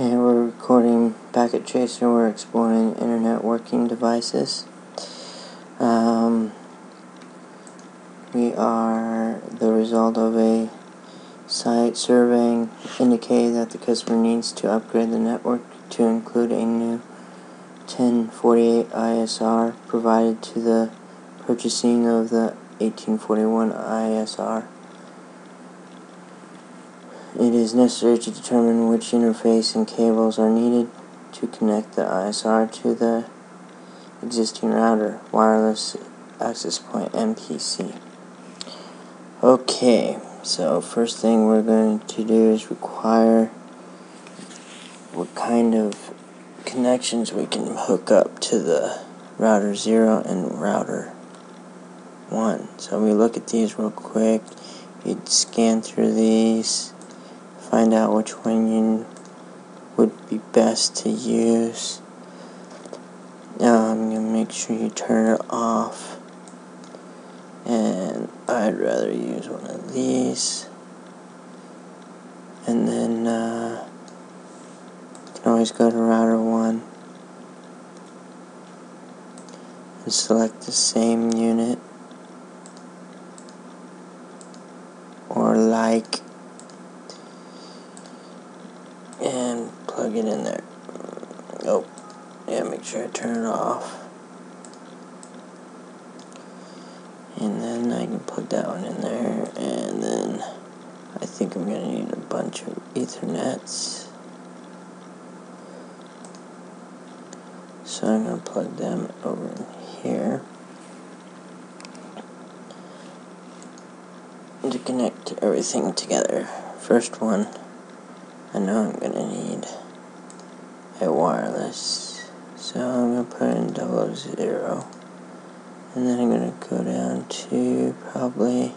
Okay, we're recording Packet Tracer. We're exploring internetworking devices. Um, we are the result of a site surveying indicated that the customer needs to upgrade the network to include a new 1048 ISR provided to the purchasing of the 1841 ISR. It is necessary to determine which interface and cables are needed to connect the ISR to the existing router, wireless access point MPC. Okay, so first thing we're going to do is require what kind of connections we can hook up to the router 0 and router 1. So we look at these real quick. You'd scan through these find out which one you would be best to use. Um, you make sure you turn it off. And I'd rather use one of these. And then uh, you can always go to router 1 and select the same unit or like and plug it in there. Oh, yeah, make sure I turn it off. And then I can plug that one in there, and then I think I'm going to need a bunch of Ethernets. So I'm to plug them over in here. To connect everything together. First one. I know I'm gonna need a wireless. So I'm gonna put in double zero. And then I'm gonna go down to probably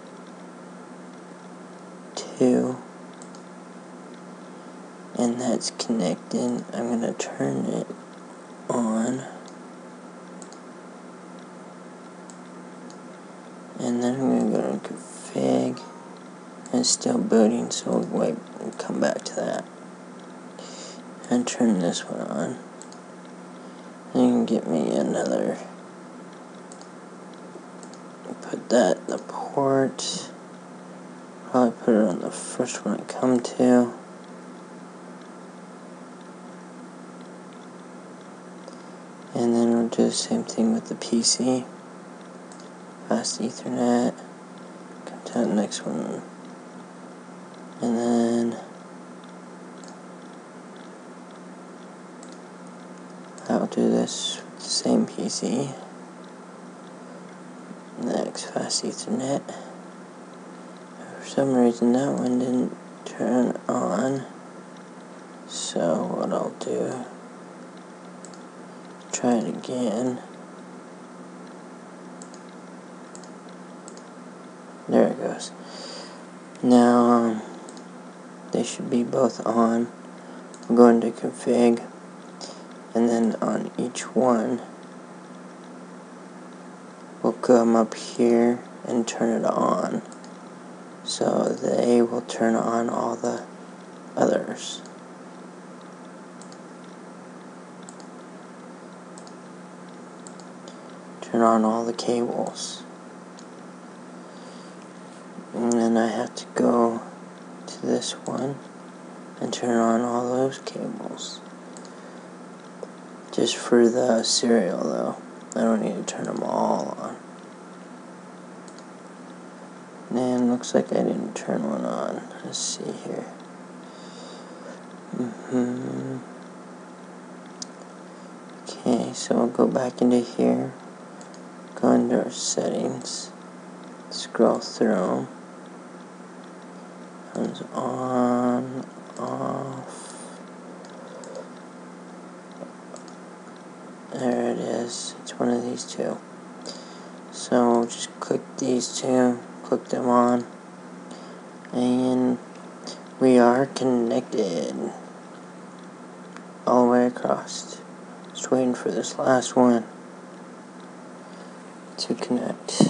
two. And that's connected I'm gonna turn it on. And then I'm gonna go to config. It's still booting so we'll wait and come back to that and turn this one on. And get me another put that in the port. Probably put it on the first one I come to. And then we'll do the same thing with the PC fast ethernet. Come to the next one. And then I'll do this with the same PC next fast ethernet. For some reason that one didn't turn on. So what I'll do try it again. There it goes. Now um, they should be both on. I'm going to config and then on each one we'll come up here and turn it on so they will turn on all the others. Turn on all the cables. And then I have to go to this one and turn on all those cables. Just for the serial, though. I don't need to turn them all on. And looks like I didn't turn one on. Let's see here. Mm hmm Okay, so I'll go back into here. Go into our settings. Scroll through comes on, off. There it is. It's one of these two. So just click these two, click them on, and we are connected all the way across. Just waiting for this last one to connect.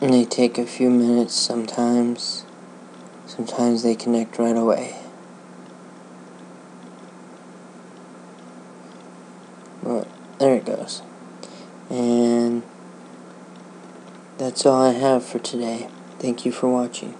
And they take a few minutes sometimes. Sometimes they connect right away. Well, there it goes. And that's all I have for today. Thank you for watching.